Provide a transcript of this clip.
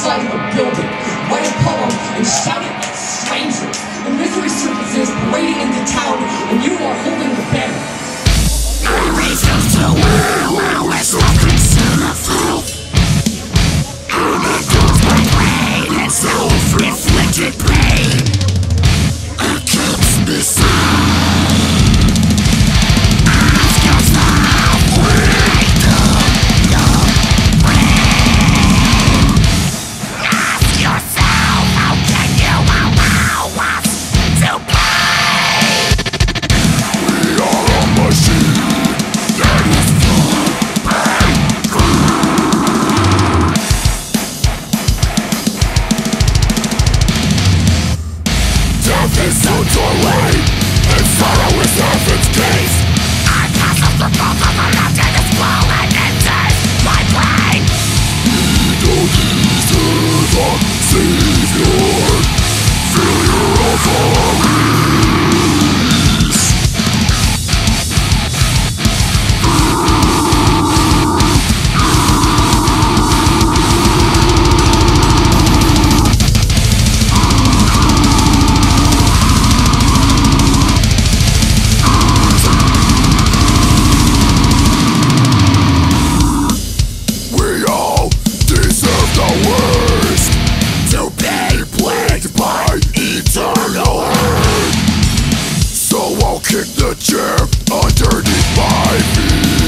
inside of a building. Write a poem and shout see kick the chair underneath my feet.